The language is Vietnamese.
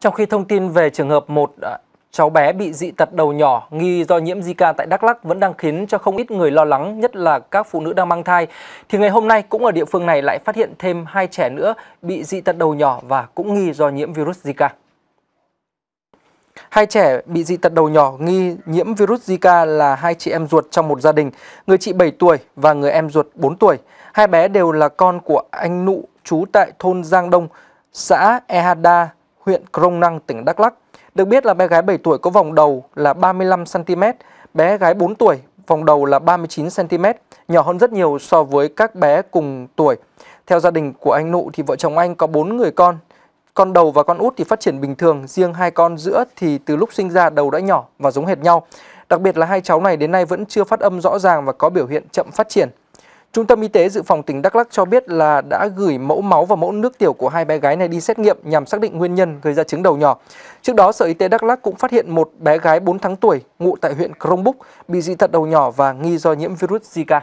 Trong khi thông tin về trường hợp một à, cháu bé bị dị tật đầu nhỏ nghi do nhiễm Zika tại Đắk Lắk vẫn đang khiến cho không ít người lo lắng, nhất là các phụ nữ đang mang thai. Thì ngày hôm nay cũng ở địa phương này lại phát hiện thêm hai trẻ nữa bị dị tật đầu nhỏ và cũng nghi do nhiễm virus Zika. Hai trẻ bị dị tật đầu nhỏ nghi nhiễm virus Zika là hai chị em ruột trong một gia đình, người chị 7 tuổi và người em ruột 4 tuổi. Hai bé đều là con của anh Nụ trú tại thôn Giang Đông, xã Ehada, huyện Krông Năng, tỉnh Đắk Lắk. Được biết là bé gái 7 tuổi có vòng đầu là 35cm, bé gái 4 tuổi vòng đầu là 39cm, nhỏ hơn rất nhiều so với các bé cùng tuổi. Theo gia đình của anh Nụ thì vợ chồng anh có 4 người con. Con đầu và con út thì phát triển bình thường, riêng hai con giữa thì từ lúc sinh ra đầu đã nhỏ và giống hệt nhau. Đặc biệt là hai cháu này đến nay vẫn chưa phát âm rõ ràng và có biểu hiện chậm phát triển. Trung tâm Y tế Dự phòng tỉnh Đắk Lắk cho biết là đã gửi mẫu máu và mẫu nước tiểu của hai bé gái này đi xét nghiệm nhằm xác định nguyên nhân gây ra chứng đầu nhỏ. Trước đó, Sở Y tế Đắk Lắk cũng phát hiện một bé gái 4 tháng tuổi ngụ tại huyện Krông Búc bị dị tật đầu nhỏ và nghi do nhiễm virus Zika.